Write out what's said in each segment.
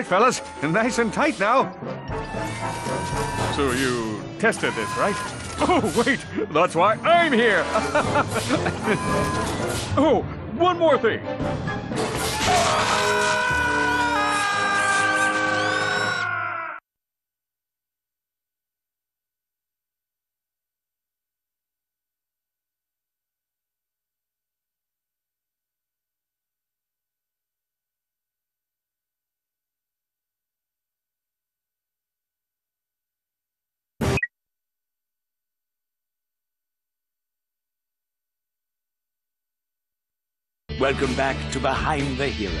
right, fellas. Nice and tight now. So you tested this, right? Oh, wait. That's why I'm here. oh, one more thing. Welcome back to Behind the Hero.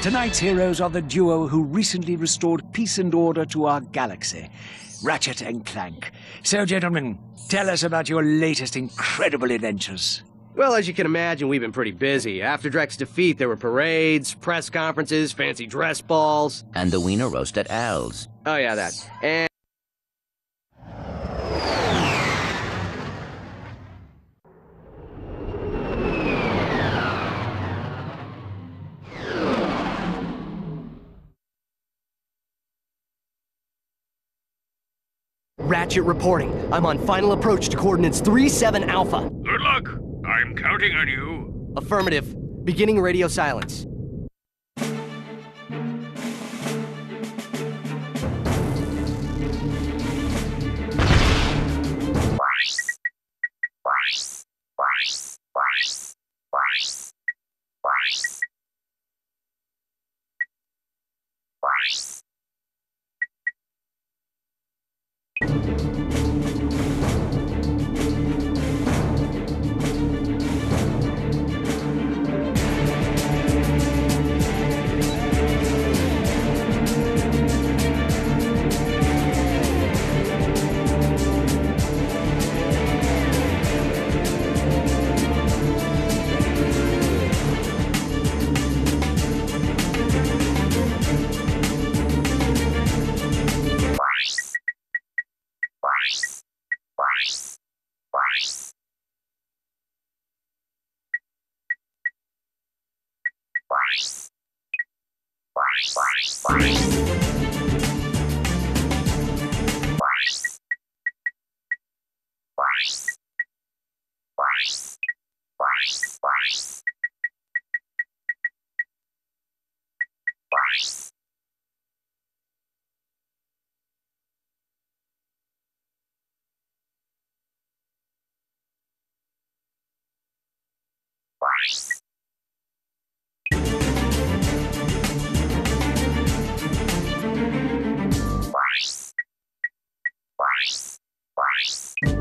Tonight's heroes are the duo who recently restored peace and order to our galaxy Ratchet and Clank. So, gentlemen, tell us about your latest incredible adventures. Well, as you can imagine, we've been pretty busy. After Drek's defeat, there were parades, press conferences, fancy dress balls. And the wiener roast at Al's. Oh, yeah, that. And. Ratchet reporting. I'm on final approach to coordinates 37 Alpha. Good luck. I'm counting on you. Affirmative. Beginning radio silence. Price. Price. Price. Price. Price. Christ. Price.